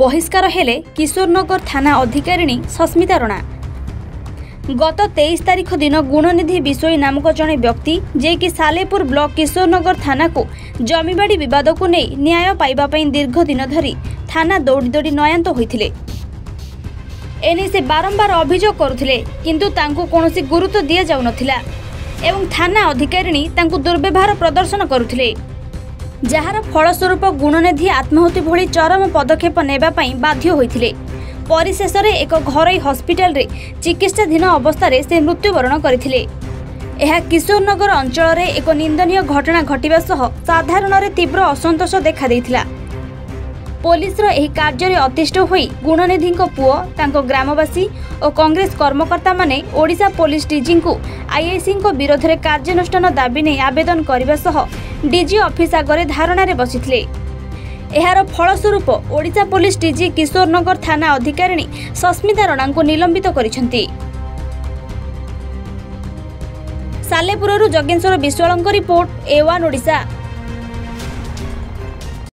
বহিষ্কার হলে কিশোরনগর থানা অধিকারিণী সস্মিতা রণা গত তেইশ তারিখ দিন গুণনিধি বিশোই নামক জনে ব্যক্তি যিকি সালেপুর ব্লক কিশোরনগর থানাকু জমিবাড়ি বিবাদকু নেই ন্যায় পাইবা পাই দীর্ঘ দিন ধরি থানা দৌড়ি দৌড়ি নয়ান্ত হয়েছিলেন এনে সে বারম্বার অভিযোগ করুলে কিন্তু তাঁকু কোণী গুরুত্ব দিয়ে যাও নথিলা এবং থানা অধিকারিণী তাঁকু দুর্ব্যবহার প্রদর্শন করুলে ଯାହାର ଫଳସ୍ୱରୂପ ଗୁଣନିଧି ଆତ୍ମାହୁତି ଭଳି ଚରମ ପଦକ୍ଷେପ ନେବା ପାଇଁ ବାଧ୍ୟ ହୋଇଥିଲେ ପରିଶେଷରେ ଏକ ଘରୋଇ ହସ୍ପିଟାଲରେ ଚିକିତ୍ସାଧୀନ ଅବସ୍ଥାରେ ସେ ମୃତ୍ୟୁବରଣ କରିଥିଲେ ଏହା କିଶୋରନଗର ଅଞ୍ଚଳରେ ଏକ ନିନ୍ଦନୀୟ ଘଟଣା ଘଟିବା ସହ ସାଧାରଣରେ ତୀବ୍ର ଅସନ୍ତୋଷ ଦେଖାଦେଇଥିଲା ପୋଲିସର ଏହି କାର୍ଯ୍ୟରେ ଅତିଷ୍ଠ ହୋଇ ଗୁଣନିଧିଙ୍କ ପୁଅ ତାଙ୍କ ଗ୍ରାମବାସୀ ଓ କଂଗ୍ରେସ କର୍ମକର୍ତ୍ତାମାନେ ଓଡ଼ିଶା ପୋଲିସ ଡିଜିଙ୍କୁ ଆଇଆଇସିଙ୍କ ବିରୋଧରେ କାର୍ଯ୍ୟାନୁଷ୍ଠାନ ଦାବି ନେଇ ଆବେଦନ କରିବା ସହ ଡିଜି ଅଫିସ ଆଗରେ ଧାରଣାରେ ବସିଥିଲେ ଏହାର ଫଳସ୍ୱରୂପ ଓଡ଼ିଶା ପୋଲିସ ଡିଜି କିଶୋରନଗର ଥାନା ଅଧିକାରିଣୀ ସସ୍ମିତା ରଣାଙ୍କୁ ନିଲମ୍ବିତ କରିଛନ୍ତି ସାଲେପୁରରୁ ଯଗେଶ୍ୱର ବିଶ୍ୱାଳଙ୍କ ରିପୋର୍ଟ ଏ ଓଡ଼ିଶା